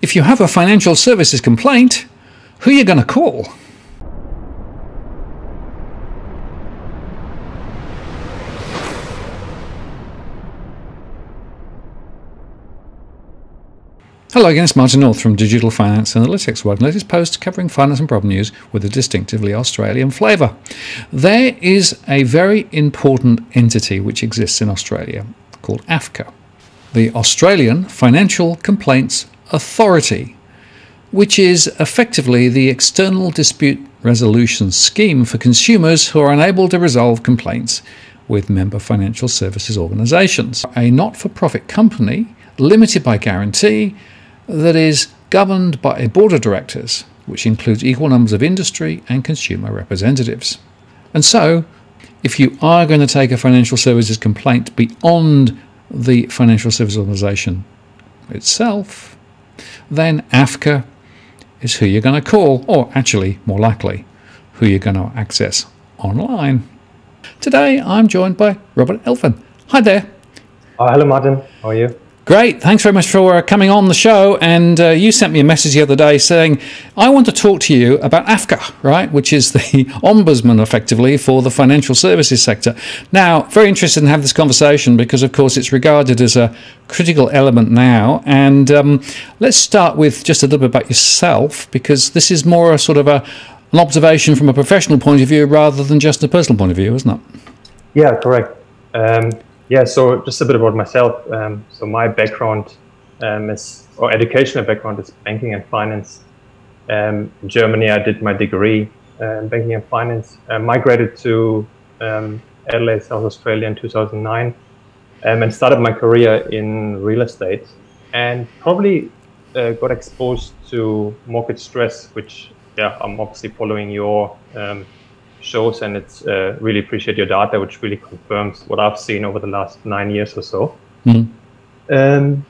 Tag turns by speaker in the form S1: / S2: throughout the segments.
S1: if you have a financial services complaint, who are you going to call? Hello again, it's Martin North from Digital Finance Analytics, World latest post covering finance and problem news with a distinctively Australian flavour. There is a very important entity which exists in Australia called AFCA, the Australian Financial Complaints Authority, which is effectively the external dispute resolution scheme for consumers who are unable to resolve complaints with member financial services organisations. A not for profit company, limited by guarantee, that is governed by a board of directors, which includes equal numbers of industry and consumer representatives. And so, if you are going to take a financial services complaint beyond the financial services organisation itself, then AFCA is who you're going to call, or actually, more likely, who you're going to access online. Today, I'm joined by Robert Elfin. Hi there.
S2: Oh, hello, Martin. How are you?
S1: Great. Thanks very much for uh, coming on the show. And uh, you sent me a message the other day saying, I want to talk to you about AFCA, right, which is the ombudsman effectively for the financial services sector. Now, very interested in having this conversation because, of course, it's regarded as a critical element now. And um, let's start with just a little bit about yourself because this is more a sort of a, an observation from a professional point of view rather than just a personal point of view, isn't it?
S2: Yeah, correct. Um, yeah, so just a bit about myself. Um, so my background um, is, or educational background is banking and finance. Um, in Germany, I did my degree uh, in banking and finance. I migrated to um, Adelaide, South Australia in 2009 um, and started my career in real estate and probably uh, got exposed to market stress, which yeah, I'm obviously following your um, shows and it's uh, really appreciate your data, which really confirms what I've seen over the last nine years or so. Mm-hmm. Um,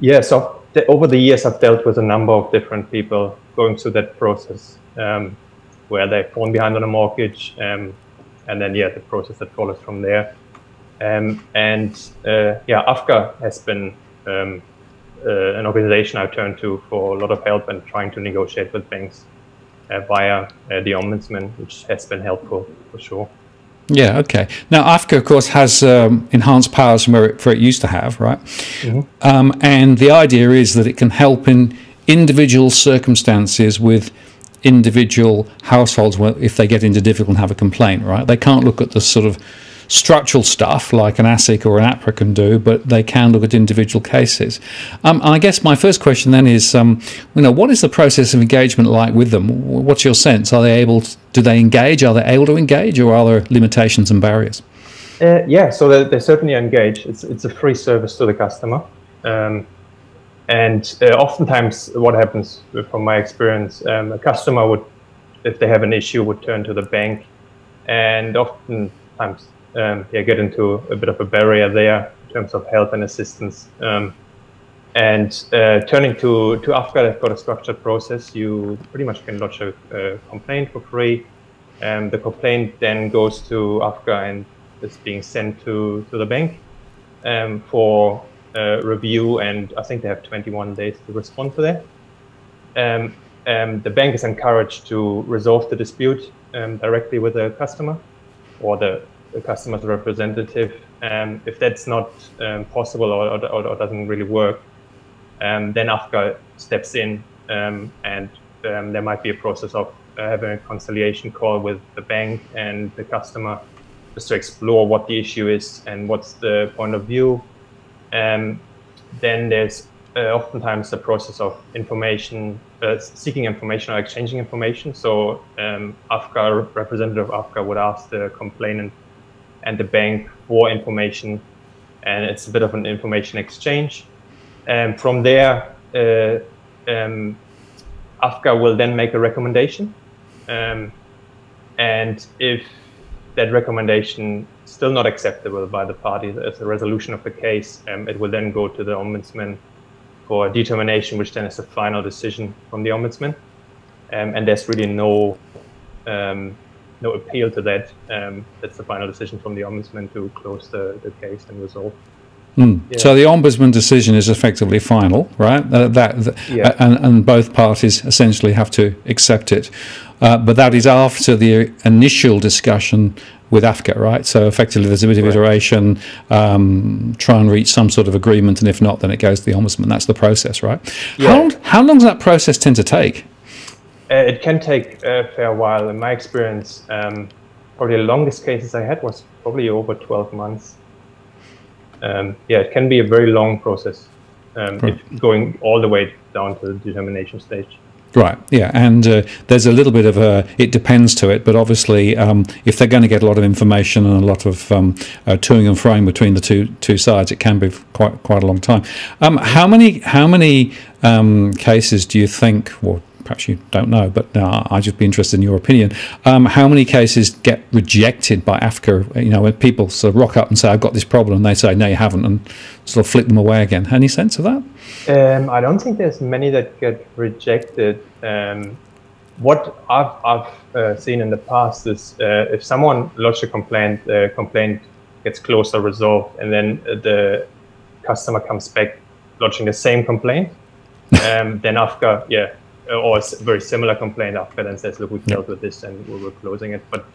S2: yeah, so over the years, I've dealt with a number of different people going through that process um, where they've fallen behind on a mortgage, um, and then yeah, the process that follows from there. Um, and uh, yeah, AFCA has been um, uh, an organization I've turned to for a lot of help and trying to negotiate with banks via uh, the ombudsman, which has been helpful for sure.
S1: Yeah, okay. Now, AFCA, of course, has um, enhanced powers from where it, where it used to have, right? Mm-hmm. Um, and the idea is that it can help in individual circumstances with individual households if they get into difficult and have a complaint, right? They can't look at the sort of structural stuff like an ASIC or an APRA can do, but they can look at individual cases. Um, I guess my first question then is, um, you know, what is the process of engagement like with them? What's your sense? Are they able? To, do they engage? Are they able to engage, or are there limitations and barriers?
S2: Uh, yeah, so they, they certainly engage. It's it's a free service to the customer. Um, and uh, oftentimes, what happens from my experience, um, a customer would, if they have an issue, would turn to the bank, and oftentimes um, yeah, get into a bit of a barrier there in terms of help and assistance. Um, and uh, turning to, to AFCA, they've got a structured process. You pretty much can lodge a, a complaint for free. And the complaint then goes to AFCA and is being sent to, to the bank um, for uh, review. And I think they have 21 days to respond to that. Um, um, the bank is encouraged to resolve the dispute um, directly with the customer or the the customer's representative. Um, if that's not um, possible or, or, or, doesn't really work, um, then AFCA steps in um, and um, there might be a process of uh, having a conciliation call with the bank and the customer just to explore what the issue is and what's the point of view. Um, then there's uh, oftentimes a process of information, uh, seeking information or exchanging information. So um, AFCA, representative AFCA would ask the complainant and the bank for information, and it's a bit of an information exchange. And from there, uh, um, AFCA will then make a recommendation, um, and if that recommendation still not acceptable by the parties as a resolution of the case, um, it will then go to the ombudsman for determination, which then is a final decision from the ombudsman. Um, and there's really no um, no appeal to that. Um, that's the final decision from the ombudsman to close the, the case and resolve.
S1: Mm. Yeah. So the ombudsman decision is effectively final, right? Uh, that, yeah. and, and both parties essentially have to accept it. Uh, but that is after the initial discussion with AFCA, right? So effectively, there's a bit of iteration, um, try and reach some sort of agreement, and if not, then it goes to the ombudsman. That's the process, right? Yeah. How, how long does that process tend to take?
S2: Uh, it can take a fair while. In my experience, um, probably the longest cases I had was probably over 12 months. Um, yeah, it can be a very long process um, if going all the way down to the determination stage.
S1: Right. Yeah, and uh, there's a little bit of a it depends to it, but obviously, um, if they're going to get a lot of information and a lot of um, uh, toing and froing between the two two sides, it can be quite quite a long time. Um, how many how many um, cases do you think, or perhaps you don't know, but uh, I'd just be interested in your opinion. Um, how many cases get rejected by AFCA? You know, when people sort of rock up and say, "I've got this problem," and they say, "No, you haven't," and sort of flick them away again. Any sense of that?
S2: Um, I don't think there's many that get rejected. Um, what I've, I've uh, seen in the past is uh, if someone lodges a complaint, the complaint gets closed or resolved, and then the customer comes back lodging the same complaint, um, then AFCA, yeah, or a very similar complaint after then says, look, we've dealt with this and we're closing it. But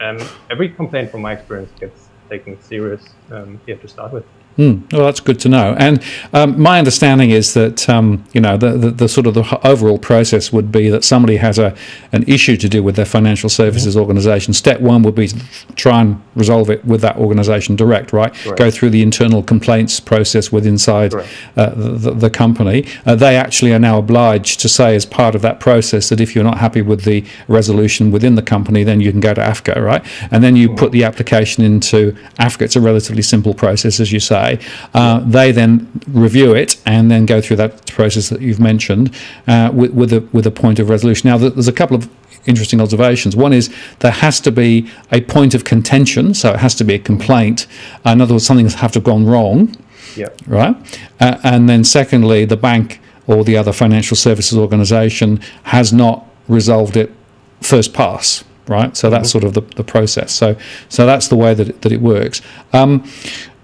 S2: um, every complaint from my experience gets taken serious um, here to start with.
S1: Mm, well, that's good to know. And um, my understanding is that um, you know the, the, the, sort of the overall process would be that somebody has a an issue to do with their financial services mm-hmm. organisation. Step one would be to try and resolve it with that organisation direct, right? Go through the internal complaints process with inside uh, the, the, company. Uh, they actually are now obliged to say, as part of that process, that if you're not happy with the resolution within the company, then you can go to AFCA, right? And then you mm-hmm. put the application into AFCA. It's a relatively simple process, as you say say. Uh, they then review it and then go through that process that you've mentioned uh, with, with, a, with a point of resolution. Now, there's a couple of interesting observations. One is there has to be a point of contention, so it has to be a complaint. In other words, something has have to have gone wrong.
S2: Yeah.
S1: Right. Uh, and then secondly, the bank or the other financial services organisation has not resolved it first pass. Right. So that's mm-hmm. sort of the, the process. So so that's the way that it, that it works. Um,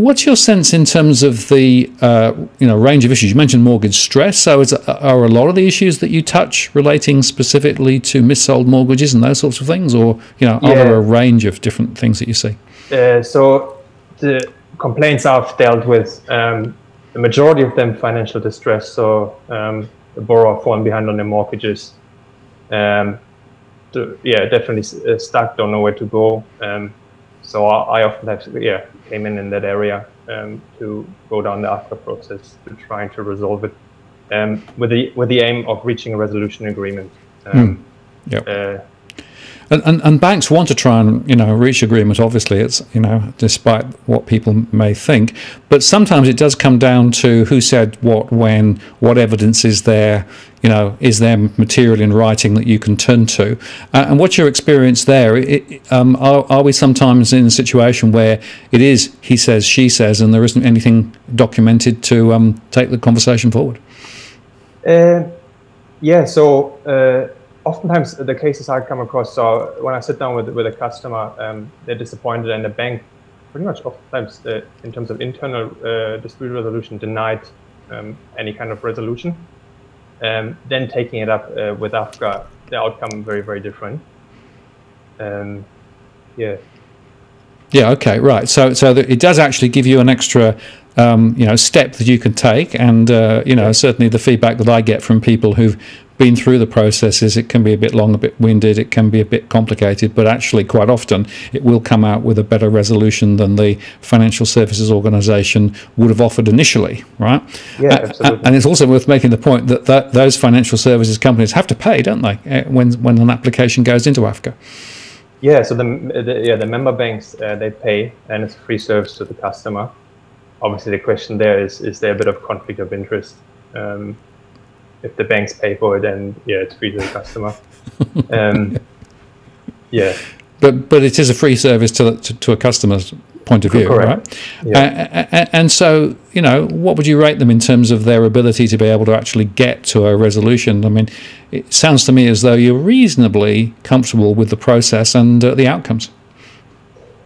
S1: What's your sense in terms of the uh, you know range of issues? You mentioned mortgage stress. So, is, are a lot of the issues that you touch relating specifically to missold mortgages and those sorts of things, or you know, yeah. are there a range of different things that you see?
S2: Uh, so, the complaints I've dealt with, um, the majority of them financial distress. So, um, the borrower falling behind on their mortgages. Um, to, yeah, definitely uh, stuck, don't know where to go. Um, so I, I often have, yeah, came in in that area um, to go down the AFCA process to trying to resolve it um, with the with the aim of reaching a resolution agreement. Um,
S1: hmm. Yep. Uh, and, and, and, banks want to try and you know reach agreement. Obviously, it's you know despite what people may think, but sometimes it does come down to who said what, when, what evidence is there. You know, is there material in writing that you can turn to? Uh, and what's your experience there? It, um, are, are we sometimes in a situation where it is he says, she says, and there isn't anything documented to um, take the conversation forward?
S2: Uh, yeah. So. Uh, oftentimes the cases I come across, so when I sit down with, with a customer, um, they're disappointed and the bank pretty much oftentimes uh, in terms of internal uh, dispute resolution denied um, any kind of resolution. Um, then taking it up uh, with AFCA, the outcome very, very different. Um, yeah.
S1: Yeah. Okay. Right. So, so it does actually give you an extra um, you know step that you can take and uh, you know certainly the feedback that I get from people who've been through the processes it can be a bit long a bit winded it can be a bit complicated but actually quite often it will come out with a better resolution than the financial services organization would have offered initially right?
S2: Yeah absolutely.
S1: and it's also worth making the point that, that those financial services companies have to pay don't they eh, when when an application goes into AFCA
S2: yeah so the, the yeah the member banks uh, they pay and it's free service to the customer. Obviously the question there is is there a bit of conflict of interest? Um, if the banks pay for it then yeah it's free to the customer. Um, yeah.
S1: But but it is a free service to, to, to a customer's point of view Correct. right? Yeah. Uh, and so you know what would you rate them in terms of their ability to be able to actually get to a resolution? I mean it sounds to me as though you're reasonably comfortable with the process and uh, the outcomes.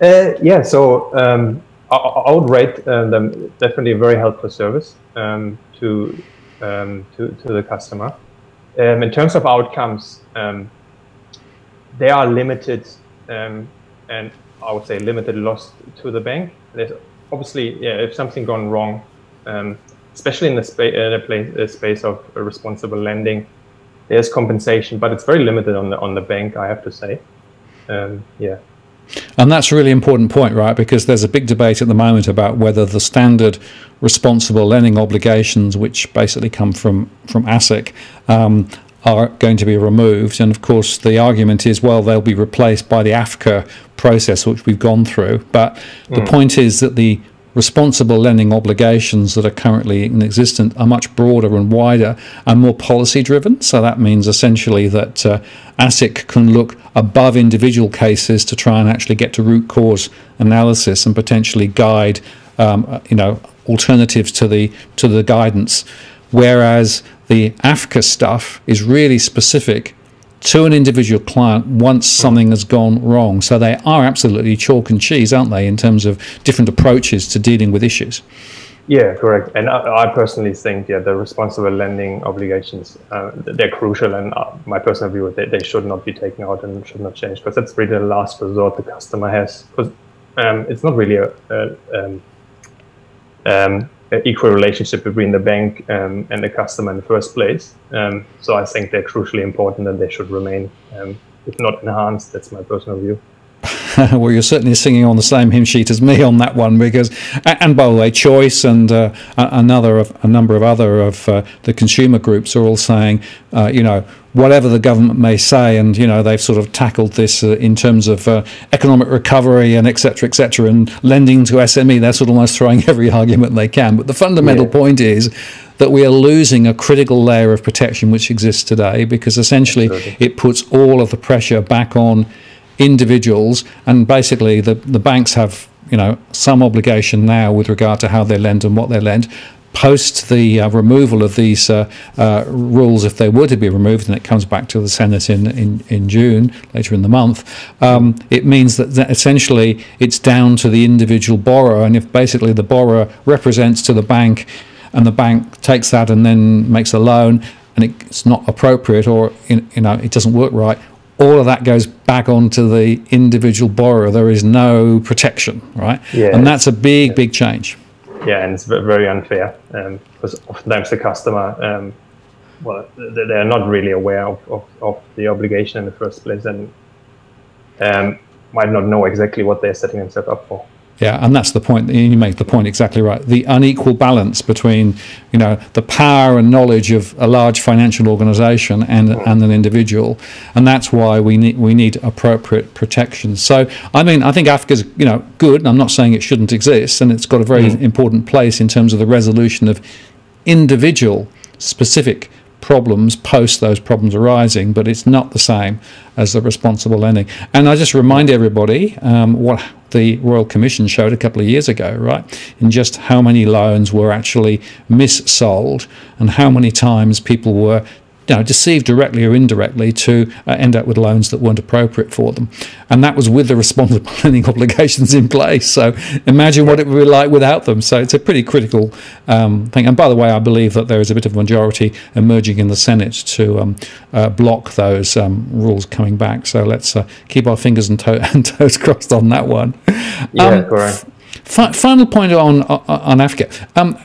S2: Uh, yeah so um, I, I, would rate uh, them definitely a very helpful service um, to, um, to to the customer. Um, in terms of outcomes, um, they are limited, um, and I would say limited loss to the bank. There's obviously, yeah, if something gone wrong, um, especially in the, spa- the uh, space of responsible lending, there's compensation, but it's very limited on the on the bank. I have to say, yeah.
S1: And that's a really important point, right? Because there's a big debate at the moment about whether the standard responsible lending obligations, which basically come from from ASIC, um, are going to be removed. And of course, the argument is, well, they'll be replaced by the AFCA process, which we've gone through. But the mm. point is that the responsible lending obligations that are currently in existence are much broader and wider and more policy driven. So that means essentially that uh, ASIC can look above individual cases to try and actually get to root cause analysis and potentially guide, um, uh, you know, alternatives to the to the guidance. Whereas the AFCA stuff is really specific to an individual client once something has gone wrong. So they are absolutely chalk and cheese, aren't they, in terms of different approaches to dealing with issues?
S2: Yeah, correct. And I, I personally think, yeah, the responsible lending obligations, uh, they're crucial. And uh, my personal view, is they, they should not be taken out and should not change because that's really the last resort the customer has. Because um, it's not really a, a um, um, equal relationship between the bank um, and the customer in the first place. Um, so I think they're crucially important and they should remain, um, if not enhanced. That's my personal view.
S1: well, you're certainly singing on the same hymn sheet as me on that one because, and by the way, Choice and uh, another of a number of other of uh, the consumer groups are all saying, uh, you know, whatever the government may say, and you know they've sort of tackled this uh, in terms of uh, economic recovery and etc. etc. and lending to SME. They're sort of almost throwing every argument they can. But the fundamental yeah. point is that we are losing a critical layer of protection which exists today because essentially it puts all of the pressure back on individuals, and basically the the banks have you know some obligation now with regard to how they lend and what they lend post the uh, removal of these uh, uh, rules, if they were to be removed, and it comes back to the Senate in, in, in June, later in the month, um, it means that, that, essentially it's down to the individual borrower. And if basically the borrower represents to the bank and the bank takes that and then makes a loan and it's not appropriate or you know it doesn't work right, all of that goes back onto the individual borrower. There is no protection, right? Yeah. And that's a big, big change
S2: yeah, and it's very unfair um, because oftentimes the customer, um, well, they're not really aware of, of, of, the obligation in the first place and um, might not know exactly what they're setting themselves up for.
S1: Yeah, and that's the point. You make the point exactly right. The unequal balance between, you know, the power and knowledge of a large financial organisation and and an individual, and that's why we need we need appropriate protection. So, I mean, I think AFCA is you know good. I'm not saying it shouldn't exist, and it's got a very mm. important place in terms of the resolution of individual specific problems post those problems arising, but it's not the same as the responsible lending. And I just remind everybody um, what the Royal Commission showed a couple of years ago, right, in just how many loans were actually missold and how many times people were you know, deceived directly or indirectly to uh, end up with loans that weren't appropriate for them. And that was with the responsible lending obligations in place. So imagine what it would be like without them. So it's a pretty critical um, thing. And by the way, I believe that there is a bit of a majority emerging in the Senate to um, uh, block those um, rules coming back. So let's uh, keep our fingers and, to- and, toes crossed on that one.
S2: Yeah, um, correct.
S1: F- final point on, on, on AFCA. Um,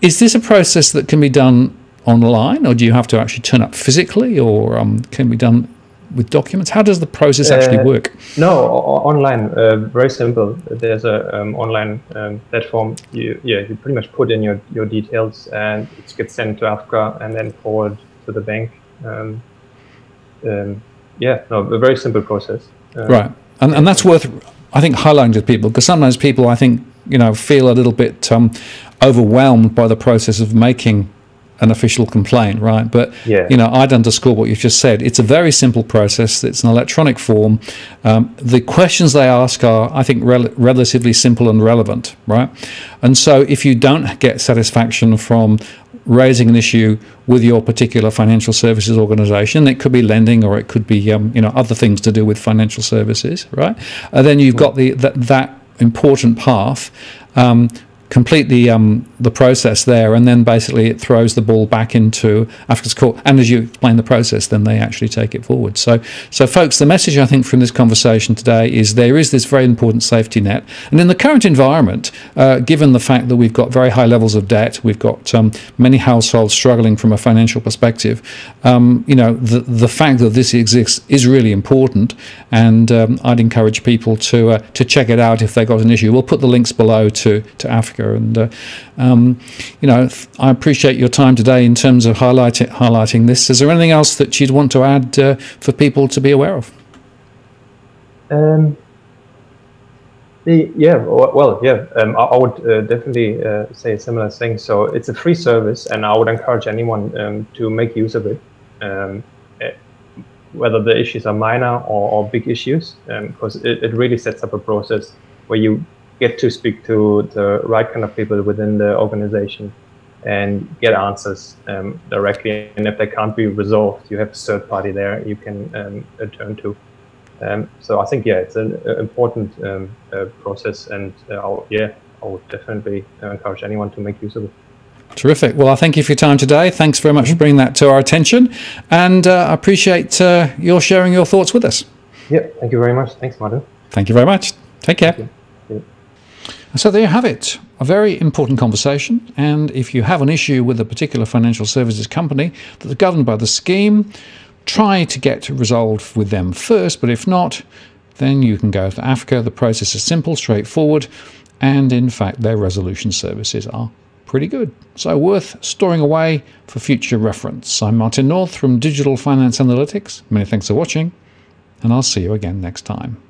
S1: is this a process that can be done online, or do you have to actually turn up physically, or um, can be done with documents? How does the process actually uh, work?
S2: No, online, uh, very simple. There's a um, online um, platform. You yeah, you pretty much put in your, your details, and it gets sent to AFCA and then forward to the bank. Um, um, yeah, no, a very simple process.
S1: Uh, right, and and that's worth I think highlighting to people because sometimes people I think you know feel a little bit um, overwhelmed by the process of making an official complaint, right? But yeah. you know, I'd underscore what you've just said. It's a very simple process. It's an electronic form. Um, the questions they ask are, I think, rel- relatively simple and relevant, right? And so, if you don't get satisfaction from raising an issue with your particular financial services organization. It could be lending, or it could be um, you know other things to do with financial services, right? And then you've got the that, that important path um, complete the um, the process there, and then basically it throws the ball back into AFCA's court. And as you explain the process, then they actually take it forward. So, so folks, the message I think from this conversation today is there is this very important safety net, and in the current environment, uh, given the fact that we've got very high levels of debt, we've got um, many households struggling from a financial perspective. Um, you know, the the fact that this exists is really important, and um, I'd encourage people to uh, to check it out if they've got an issue. We'll put the links below to to Africa and uh, um, you know, I appreciate your time today in terms of highlighting highlighting this. Is there anything else that you'd want to add uh, for people to be aware of?
S2: Um, the, yeah, well, yeah, um, I, I, would uh, definitely uh, say a similar thing. So it's a free service, and I would encourage anyone um, to make use of it, um, eh, whether the issues are minor or, or big issues, because um, it, it really sets up a process where you get to speak to the right kind of people within the organization and get answers um, directly. And if they can't be resolved, you have a third party there you can um, turn to. Um, so I think yeah, it's an important um, uh, process, and uh, yeah, I would definitely encourage anyone to make use of it.
S1: Terrific. Well, I thank you for your time today. Thanks very much for bringing that to our attention, and uh, I appreciate uh, your sharing your thoughts with us.
S2: Yeah, thank you very much. Thanks, Martin.
S1: Thank you very much. Take care. So there you have it, a very important conversation. And if you have an issue with a particular financial services company that is governed by the scheme, try to get resolved with them first. But if not, then you can go to AFCA. The process is simple, straightforward, and in fact, their resolution services are pretty good. So worth storing away for future reference. I'm Martin North from Digital Finance Analytics. Many thanks for watching, and I'll see you again next time.